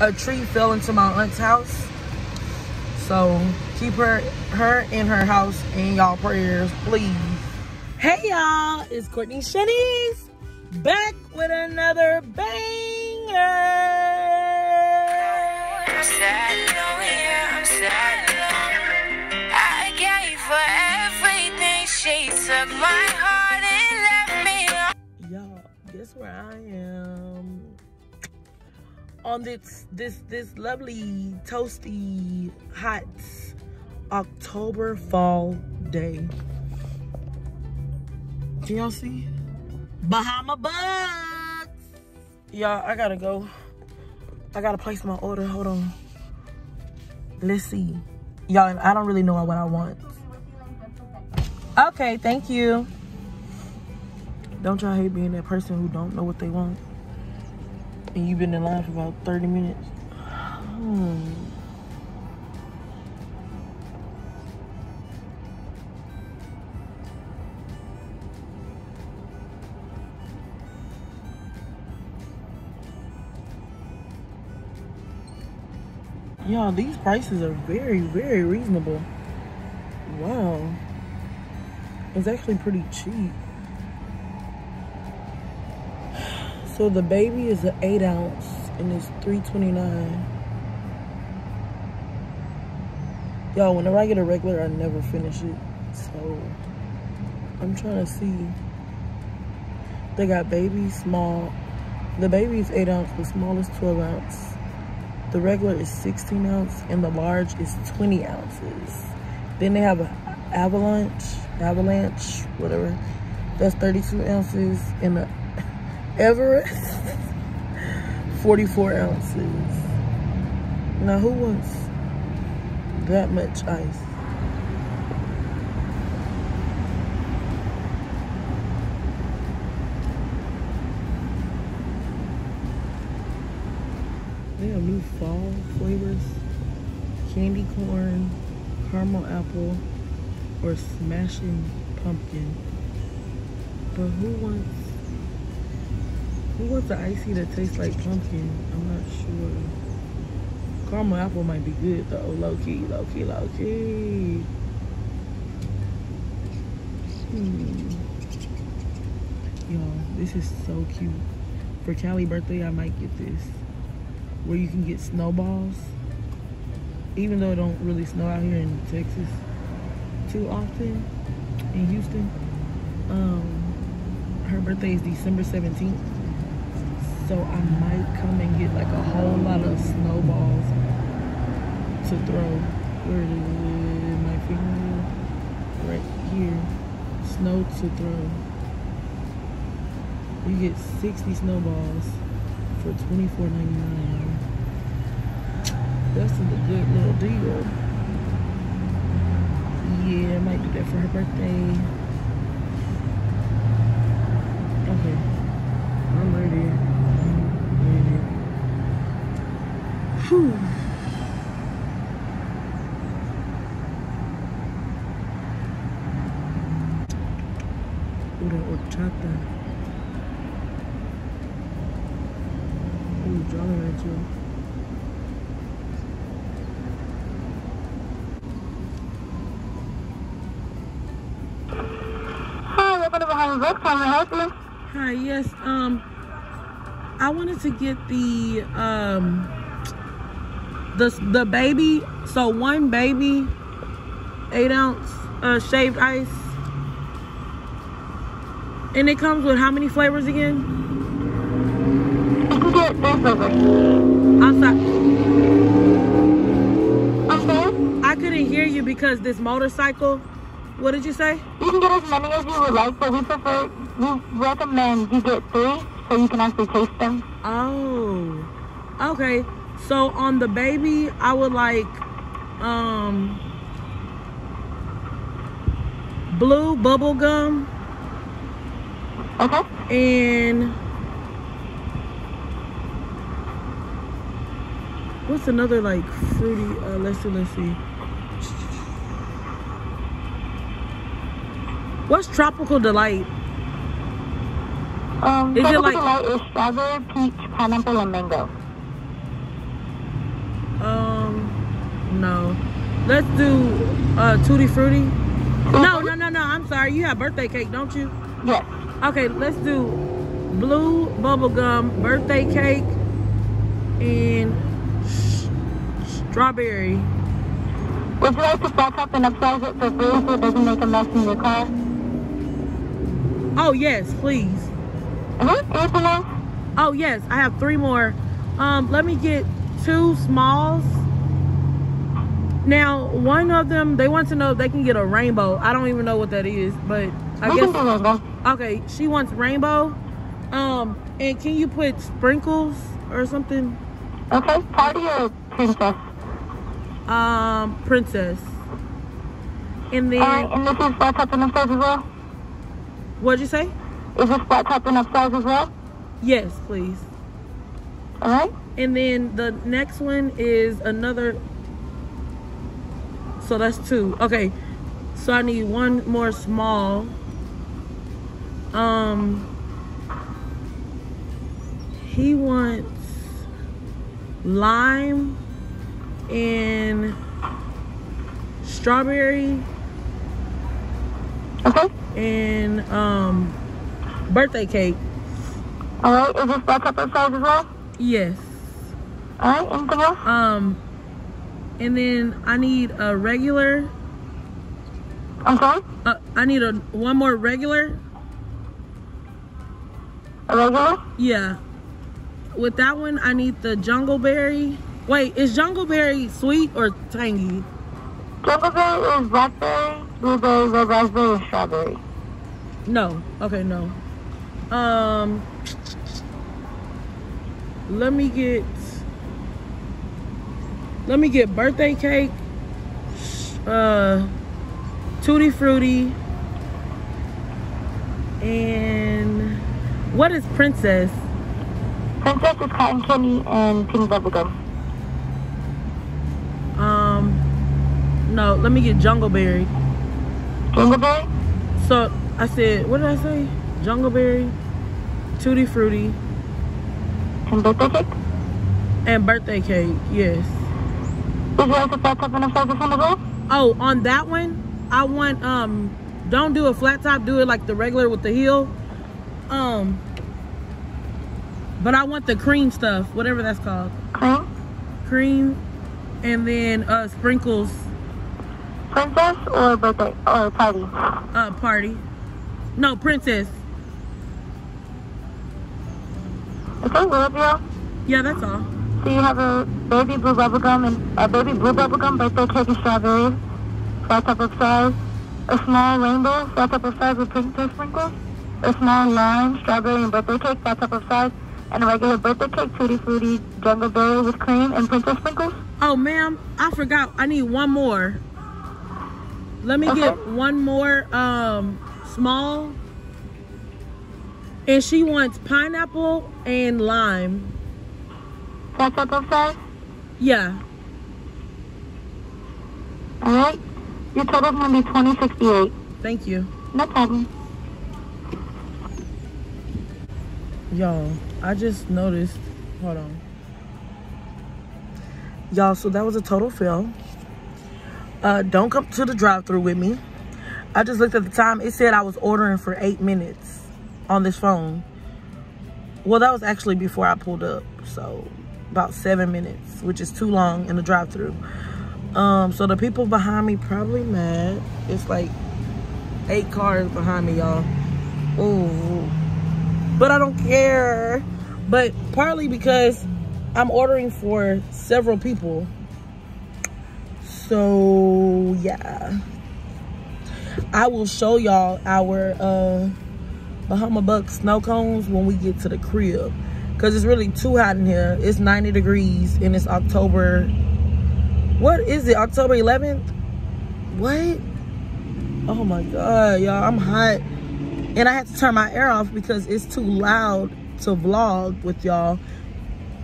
a tree fell into my aunt's house. So keep her her in her house in y'all prayers, please. Hey y'all, it's Courtney Shauniece back with another banger. She took my heart and left me. Y'all, guess where I am? On this this this lovely toasty hot October fall day. Can y'all see? Bahama Bucks. Y'all, I gotta go. I gotta place my order. Hold on. Let's see. Y'all, I don't really know what I want. Okay, thank you. Don't y'all hate being that person who don't know what they want? And you've been in line for about 30 minutes. Hmm. Y'all, these prices are very, very reasonable. Wow. It's actually pretty cheap. So the baby is an 8 ounce and it's 329 Y'all, whenever I get a regular, I never finish it. So, I'm trying to see. They got baby, small. The baby is 8 ounce, the smallest 12 ounce. The regular is 16 ounce and the large is 20 ounces. Then they have an avalanche, avalanche, whatever. That's 32 ounces and the Everest, 44 ounces. Now who wants that much ice? They have new fall flavors. Candy corn, caramel apple, or smashing pumpkin. But who wants who wants the icy that tastes like pumpkin? I'm not sure. Caramel apple might be good though. Low key, low key, low key. Hmm. Y'all, this is so cute. For Callie birthday, I might get this where you can get snowballs. Even though it don't really snow out here in Texas too often in Houston. Um, her birthday is December 17th. So I might come and get like a whole lot of snowballs to throw. Where is? My finger right here. Snow to throw. You get 60 snowballs for $24.99. That's a good little deal. Yeah, I might do that for her birthday. Okay. I'm ready. I'm ready. Whew. Pura horchata. Ooh, Jolly Rancher. Hi, yes. Um, I wanted to get the um the the baby. So one baby, eight ounce uh, shaved ice, and it comes with how many flavors again? You can get three flavors. I'm sorry. I couldn't hear you because this motorcycle. What did you say? You can get as many as you would like, but we prefer, we recommend you get three so you can actually taste them. Oh, okay. So on the baby, I would like um blue bubble gum Okay. and what's another like fruity? Uh, let's see, let's see. What's tropical delight? Um, Is it tropical like- delight is strawberry, peach, pineapple, and mango. Um, no. Let's do uh, Tutti Frutti. No, no, no, no. I'm sorry. You have birthday cake, don't you? Yes. Okay, let's do blue bubblegum birthday cake and strawberry. Would you like to back up and upsize it for free so it doesn't make a mess in your car? Oh yes, please. Mm-hmm. Oh yes, I have three more. Um, let me get two smalls. Now, one of them, they want to know if they can get a rainbow. I don't even know what that is, but I guess. can do rainbow. Okay, she wants rainbow. Um, and can you put sprinkles or something? Okay. Party or princess? Um, princess. And then, Alright, and this is flat top and upsize as well? What'd you say? Is this flat top and upsize as well? Yes, please. Alright? And then the next one is another. So that's two. Okay. So I need one more small. Um. He wants lime and strawberry Okay. And um birthday cake. Alright, is this flat top upsize as well? Yes. Anything else? Um, and then I need a regular. I'm sorry? Uh, I need a one more regular. A regular? Yeah. With that one, I need the jungle berry. Wait, is jungle berry sweet or tangy? Jungleberry is blackberry, blueberry, red raspberry, and strawberry. No. Okay, no. Um, let me get. Let me get birthday cake. Uh, tutti frutti. And what is princess? Princess is cotton candy and pink bubblegum. Um, no, let me get jungleberry. Jungleberry? So I said, what did I say? Jungleberry, tutti frutti, And birthday cake? and birthday cake. Yes. Would you like flat top and one as well? Oh, on that one, I want um, don't do a flat top. Do it like the regular with the heel. Um, but I want the cream stuff, whatever that's called, Cream? cream, and then uh sprinkles. Princess or birthday or party? Uh, party. No, princess. Okay, will it be all? Yeah, that's all. So you have a baby blue bubblegum and a baby blue bubblegum birthday cake and strawberries, flat top upsize, a small rainbow, flat top upsize with princess sprinkles, a small lime, strawberry and birthday cake, flat top upsize, and a regular birthday cake, tutti frutti, jungle berry with cream and princess sprinkles. Oh, ma'am, I forgot. I need one more. Let me Okay. get one more um small. And she wants pineapple and lime. Flat top upsize. Yeah. All right. Your total's gonna be twenty sixty eight. Thank you. No problem. Y'all, I just noticed. Hold on. Y'all, so that was a total fail. Uh, don't come to the drive-through with me. I just looked at the time. It said I was ordering for eight minutes on this phone. Well, that was actually before I pulled up. So about seven minutes, which is too long in the drive-through. Um, so the people behind me probably mad. It's like eight cars behind me, y'all. Ooh but I don't care. But partly because I'm ordering for several people. So yeah. I will show y'all our uh Bahama Buck snow cones when we get to the crib. Cause it's really too hot in here. It's 90 degrees and it's October. What is it? October 11th? What? Oh my god, y'all. I'm hot and I had to turn my air off because it's too loud to vlog with y'all.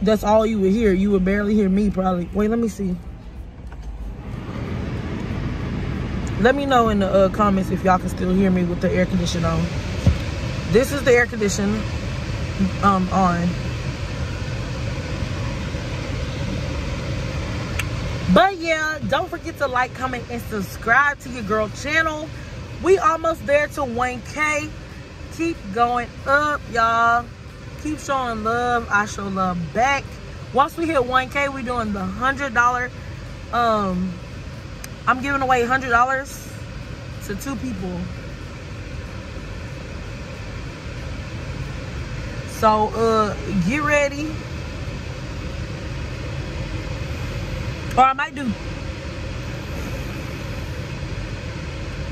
That's all you would hear. You would barely hear me probably. Wait, let me see. Let me know in the uh, comments if y'all can still hear me with the air conditioner on. This is the air conditioner um, on. But yeah, don't forget to like, comment, and subscribe to your girl channel. We almost there to 1K. Keep going up, y'all. Keep showing love. I show love back. Once we hit 1K, we doing the $100. Um, I'm giving away $100 to two people. So, uh, get ready. Or I might do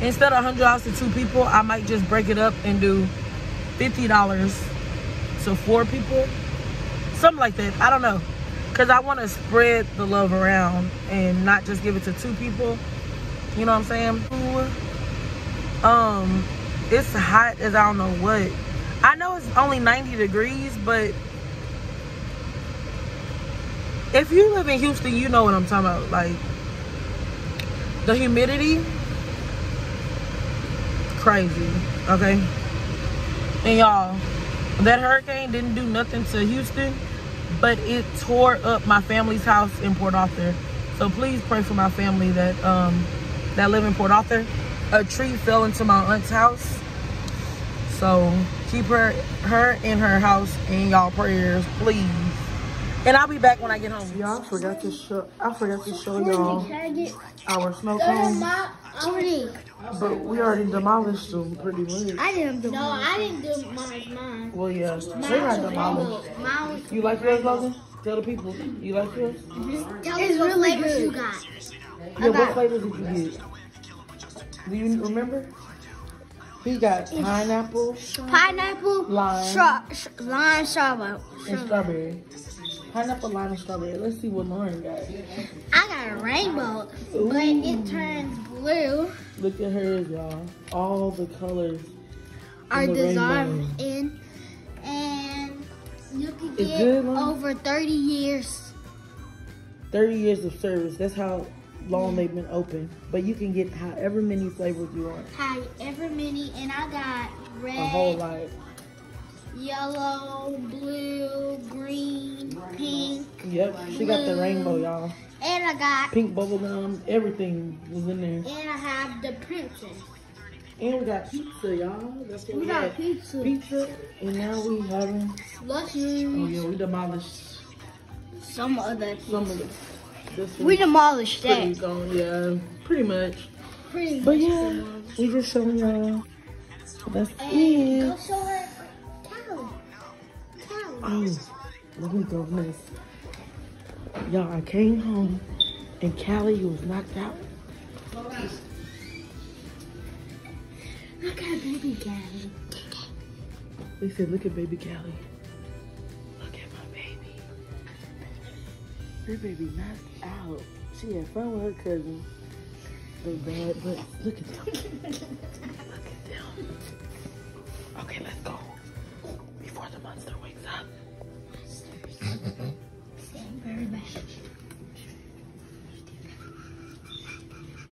instead of hundred dollars to two people, I might just break it up and do fifty dollars to four people. Something like that. I don't know. Cause I want to spread the love around and not just give it to two people. You know what I'm saying? Um, it's hot as I don't know what. I know it's only 90 degrees, but if you live in Houston, you know what I'm talking about. Like the humidity, crazy. Okay, and y'all, that hurricane didn't do nothing to Houston, but it tore up my family's house in Port Arthur. So please pray for my family that um that live in Port Arthur. A tree fell into my aunt's house. So keep her her in her house in y'all prayers, please. And I'll be back when I get home. Y'all forgot to show I forgot to show y'all our smoke cones. But we already demolished them pretty much. I didn't do No, I didn't do mine. Mine. Well yeah, they got demolished. Mine You like yours, Logan? Tell the people. You like yours? Mm-hmm. Tell it's what really flavors good. you got. Yeah, what flavors did you get? Do you remember? He got pineapple, pineapple, lime, stra- lime, strawberry, and strawberry. Pineapple, lime, and strawberry. Let's see what Lauren got. I got a rainbow, Ooh. but it turns blue. Look at hers, y'all. All the colors are designed in, and you can get good, over 30 years. 30 years of service. That's how long they've been open. But you can get however many flavors you want. However many, and I got red. A whole lot. Yellow, blue, green, pink. Yep, she blue. got the rainbow, y'all. And I got pink bubblegum. Everything was in there. And I have the princess. And we got pizza, y'all. That's what we, we got pizza. Pizza, and now we having. Luscious. Oh yeah, we demolished. Some other. Pizza. Some of the we demolished that. Gone, yeah, pretty much. Pretty but yeah, demolished. we just showing y'all. That's and it. Go show her Callie. Callie. Oh, let me go miss. Y'all, I came home and Callie was knocked out. Look at baby Callie. They said, look at baby Callie. Look at my baby. Her baby knocked out. She had fun with her cousin. They bad, but look at them. look at them. Okay, let's go. Before the monster wakes up. Very bad.